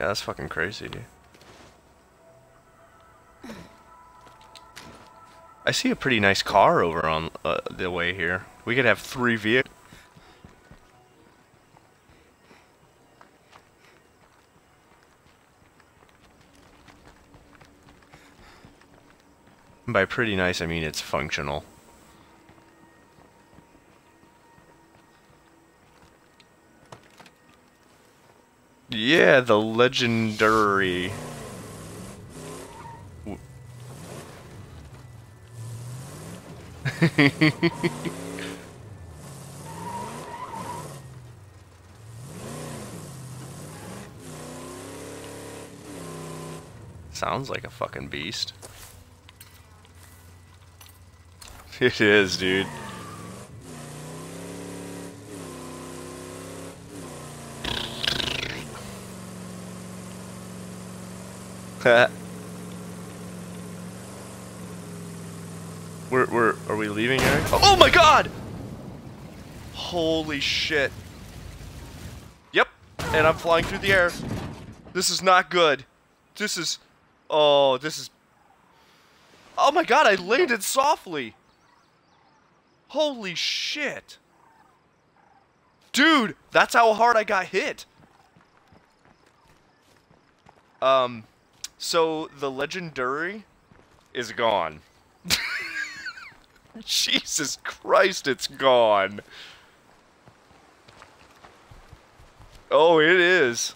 Yeah, that's fucking crazy, dude. I see a pretty nice car over on uh, the way here. We could have three vehicles. By pretty nice, I mean it's functional. Yeah, the Legendre. Sounds like a fucking beast. It is, dude. we're, we're, are we leaving, Eric? Oh my god! Holy shit. Yep, and I'm flying through the air. This is not good. This is, oh, this is, oh my god, I landed softly. Holy shit. Dude, that's how hard I got hit. Um, so the Legendre is gone. Jesus Christ, it's gone. Oh, it is.